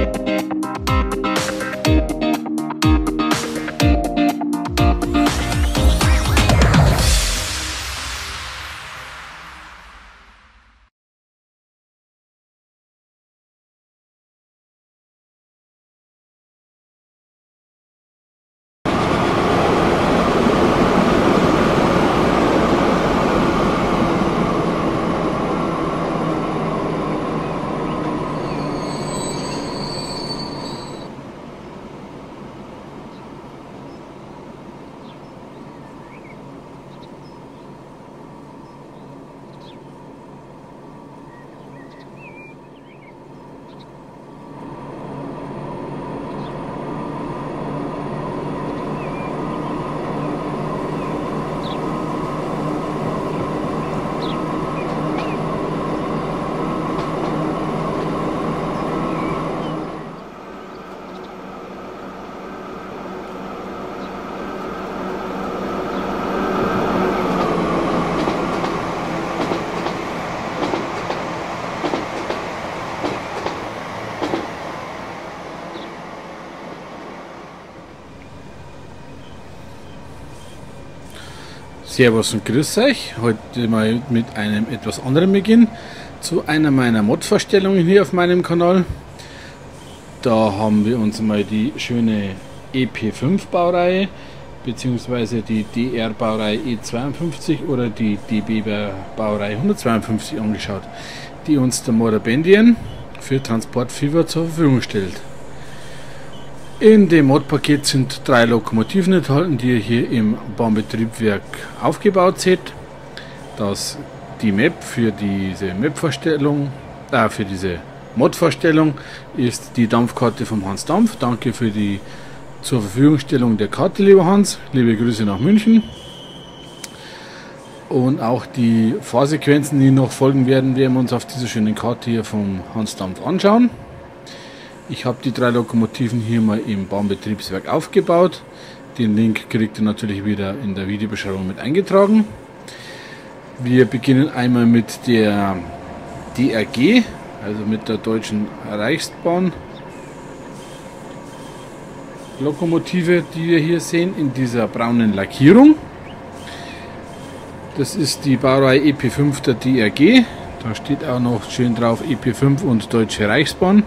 Bye. Servus und Grüß euch. Heute mal mit einem etwas anderen Beginn zu einer meiner Mod-Vorstellungen hier auf meinem Kanal. Da haben wir uns mal die schöne EP5 Baureihe bzw. die DR Baureihe E52 oder die DB Baureihe 152 angeschaut, die uns der Modder Bendien für Transport Fever zur Verfügung stellt. In dem Modpaket sind drei Lokomotiven enthalten, die ihr hier im Bahnbetriebwerk aufgebaut seht. Das die Map für diese Map-Vorstellung, äh, für diese Mod-Vorstellung ist die Dampfkarte vom Hans Dampf. Danke für die zur Verfügungstellung der Karte, lieber Hans. Liebe Grüße nach München. Und auch die Fahrsequenzen, die noch folgen werden, werden wir uns auf dieser schönen Karte hier vom Hans Dampf anschauen. Ich habe die drei Lokomotiven hier mal im Bahnbetriebswerk aufgebaut. Den Link kriegt ihr natürlich wieder in der Videobeschreibung mit eingetragen. Wir beginnen einmal mit der DRG, also mit der Deutschen Reichsbahn Lokomotive, die wir hier sehen, in dieser braunen Lackierung. Das ist die Baureihe EP5 der DRG. Da steht auch noch schön drauf EP5 und Deutsche Reichsbahn.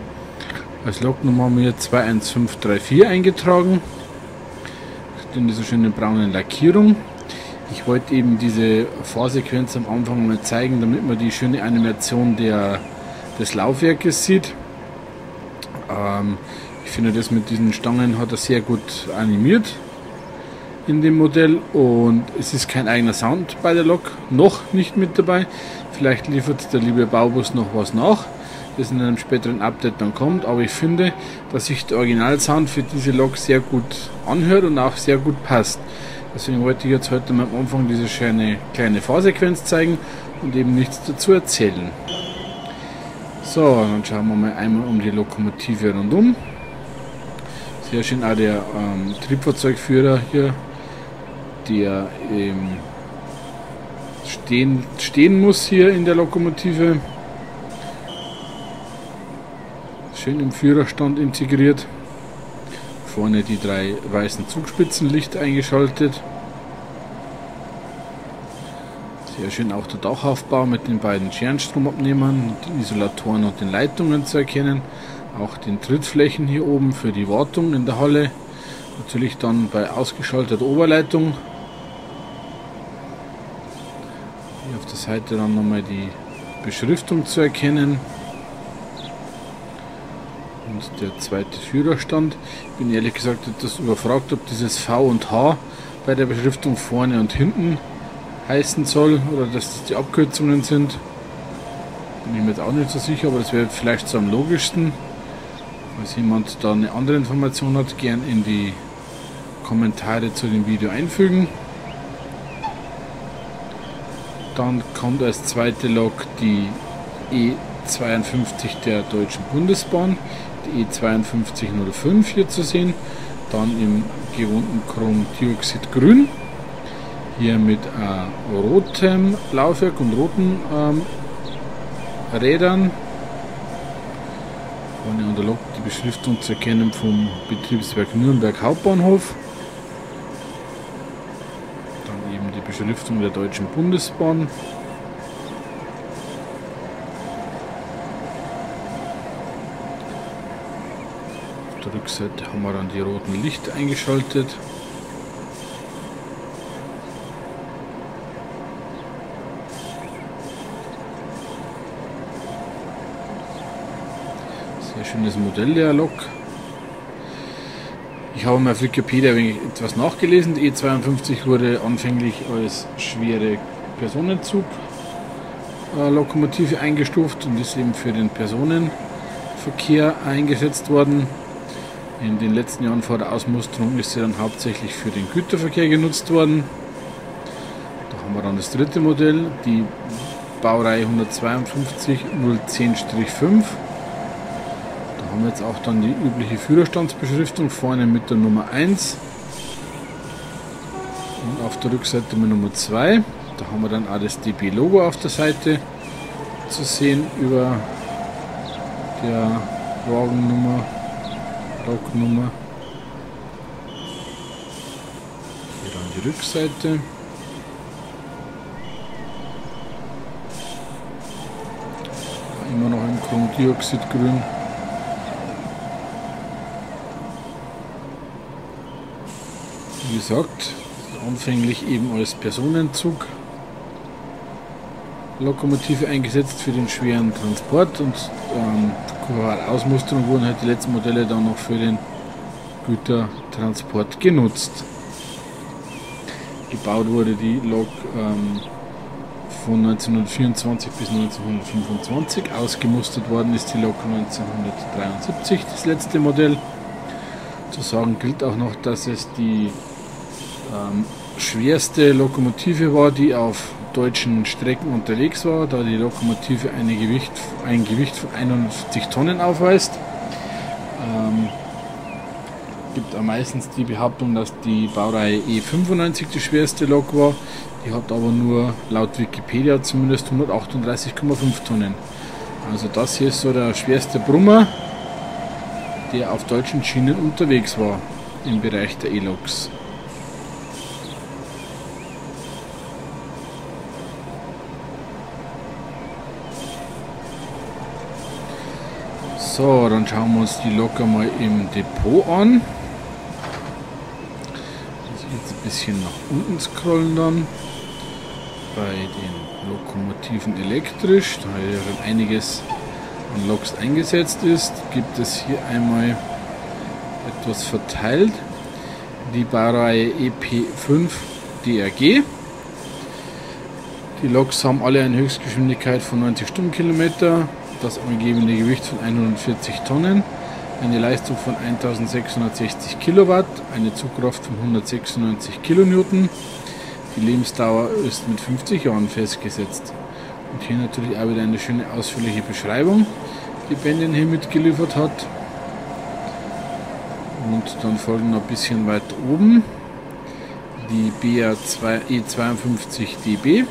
Als Loknummer haben wir 21534 eingetragen. In dieser schönen braunen Lackierung. Ich wollte eben diese Fahrsequenz am Anfang mal zeigen, damit man die schöne Animation der, des Laufwerkes sieht. Ähm, ich finde das mit diesen Stangen hat er sehr gut animiert in dem Modell und es ist kein eigener Sound bei der Lok, noch nicht mit dabei. Vielleicht liefert der liebe Baubus noch was nach das in einem späteren Update dann kommt. Aber ich finde, dass sich der Originalsound für diese Lok sehr gut anhört und auch sehr gut passt. Deswegen wollte ich jetzt heute mal am Anfang diese schöne kleine Fahrsequenz zeigen und eben nichts dazu erzählen. So, dann schauen wir mal einmal um die Lokomotive rundum. Sehr schön auch der ähm, Triebfahrzeugführer hier, der ähm, stehen, stehen muss hier in der Lokomotive. Schön im Führerstand integriert. Vorne die drei weißen Zugspitzenlichter eingeschaltet. Sehr schön auch der Dachaufbau mit den beiden Scherenstromabnehmern, den Isolatoren und den Leitungen zu erkennen. Auch den Trittflächen hier oben für die Wartung in der Halle. Natürlich dann bei ausgeschalteter Oberleitung. Hier auf der Seite dann nochmal die Beschriftung zu erkennen und der zweite Führerstand. Ich bin ehrlich gesagt etwas überfragt, ob dieses V und H bei der Beschriftung vorne und hinten heißen soll oder dass das die Abkürzungen sind. Bin ich mir jetzt auch nicht so sicher, aber das wäre vielleicht so am logischsten. Falls jemand da eine andere Information hat, gern in die Kommentare zu dem Video einfügen. Dann kommt als zweite Lok die E52 der Deutschen Bundesbahn E5205 hier zu sehen. Dann im gewohnten Chromdioxid grün. Hier mit äh, rotem Laufwerk und roten ähm, Rädern. Vorne an der Lok die Beschriftung zu erkennen vom Betriebswerk Nürnberg Hauptbahnhof. Dann eben die Beschriftung der Deutschen Bundesbahn. Der Rückseite haben wir dann die roten Lichter eingeschaltet. Sehr schönes Modell der Lok. Ich habe mal auf Wikipedia etwas nachgelesen. Die E52 wurde anfänglich als schwere Personenzug-Lokomotive eingestuft und ist eben für den Personenverkehr eingesetzt worden. In den letzten Jahren vor der Ausmusterung ist sie dann hauptsächlich für den Güterverkehr genutzt worden. Da haben wir dann das dritte Modell, die Baureihe 152 010-5 haben wir jetzt auch dann die übliche Führerstandsbeschriftung vorne mit der Nummer 1 und auf der Rückseite mit Nummer 2. Da haben wir dann auch das DB-Logo auf der Seite zu sehen über der Wagennummer, Lognummer. Hier dann die Rückseite. Immer noch im Chromdioxidgrün. wie gesagt, anfänglich eben als Personenzug Lokomotive eingesetzt für den schweren Transport und ähm, Ausmusterung wurden halt die letzten Modelle dann noch für den Gütertransport genutzt. Gebaut wurde die Lok ähm, von 1924 bis 1925, ausgemustert worden ist die Lok 1973, das letzte Modell. Zu sagen gilt auch noch, dass es die ähm, schwerste Lokomotive war, die auf deutschen Strecken unterwegs war, da die Lokomotive eine Gewicht, ein Gewicht von 51 Tonnen aufweist. Ähm, gibt auch meistens die Behauptung, dass die Baureihe E95 die schwerste Lok war. Die hat aber nur laut Wikipedia zumindest 138,5 Tonnen. Also das hier ist so der schwerste Brummer, der auf deutschen Schienen unterwegs war im Bereich der E-Loks. So, dann schauen wir uns die locker mal im Depot an. Also jetzt ein bisschen nach unten scrollen dann. Bei den Lokomotiven elektrisch, da ja einiges an Loks eingesetzt ist, gibt es hier einmal etwas verteilt. Die Baureihe EP5 DRG. Die Loks haben alle eine Höchstgeschwindigkeit von 90 Stundenkilometer, das angegebene Gewicht von 140 Tonnen, eine Leistung von 1660 Kilowatt, eine Zugkraft von 196 Kilonewton. Die Lebensdauer ist mit 50 Jahren festgesetzt. Und hier natürlich auch wieder eine schöne ausführliche Beschreibung, die Bendin hier mitgeliefert hat. Und dann folgen noch ein bisschen weiter oben die BA2E52DB,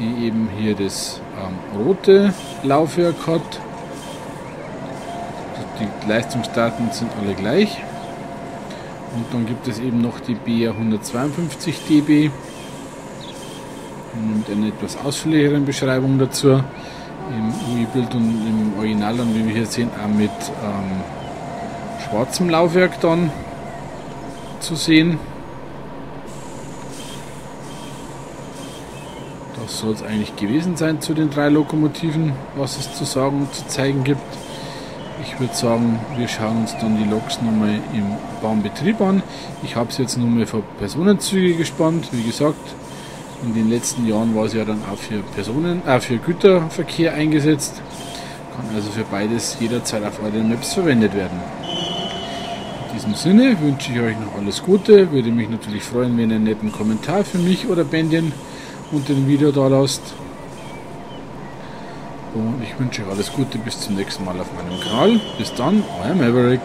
die eben hier das ähm, rote Laufwerk hat. Die Leistungsdaten sind alle gleich. Und dann gibt es eben noch die BR 152 dB und eine etwas ausführlichere Beschreibung dazu im UI-Bild und im Original und wie wir hier sehen auch mit ähm, schwarzem Laufwerk dann zu sehen. Das soll es eigentlich gewesen sein zu den drei Lokomotiven, was es zu sagen und zu zeigen gibt. Ich würde sagen, wir schauen uns dann die Loks nochmal im Bahnbetrieb an. Ich habe es jetzt nur mal für Personenzüge gespannt. Wie gesagt, in den letzten Jahren war es ja dann auch für Personen, äh, für Güterverkehr eingesetzt. Kann also für beides jederzeit auf euren Maps verwendet werden. In diesem Sinne wünsche ich euch noch alles Gute. Würde mich natürlich freuen, wenn ihr einen netten Kommentar für mich oder Bendien unter dem Video da lasst. Und ich wünsche euch alles Gute bis zum nächsten Mal auf meinem Kanal. Bis dann, euer Maverick.